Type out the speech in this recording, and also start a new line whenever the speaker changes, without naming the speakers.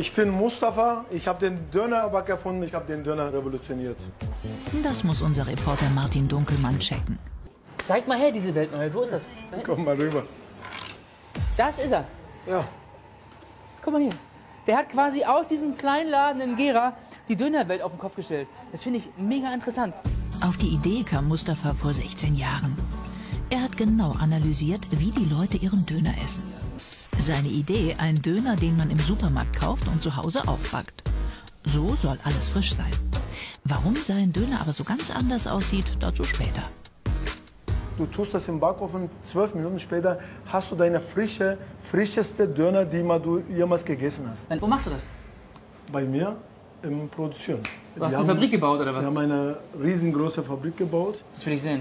Ich bin Mustafa, ich habe den Dönerback erfunden, ich habe den Döner revolutioniert.
Das muss unser Reporter Martin Dunkelmann checken.
Zeig mal her, diese Weltneue. Wo ist das?
Komm mal rüber.
Das ist er.
Ja,
Guck mal hier. Der hat quasi aus diesem kleinen Laden in Gera die Dönerwelt auf den Kopf gestellt. Das finde ich mega interessant.
Auf die Idee kam Mustafa vor 16 Jahren. Er hat genau analysiert, wie die Leute ihren Döner essen. Seine Idee, ein Döner, den man im Supermarkt kauft und zu Hause aufbackt. So soll alles frisch sein. Warum sein Döner aber so ganz anders aussieht, dazu später.
du tust das im Backofen, zwölf Minuten später hast du deine frische, frischeste Döner, die mal du jemals gegessen hast.
Dann, wo machst du das?
Bei mir im Produzieren.
Du hast
Wir
eine
haben-
Fabrik gebaut oder was?
Wir haben eine riesengroße Fabrik gebaut.
Das will ich sehen.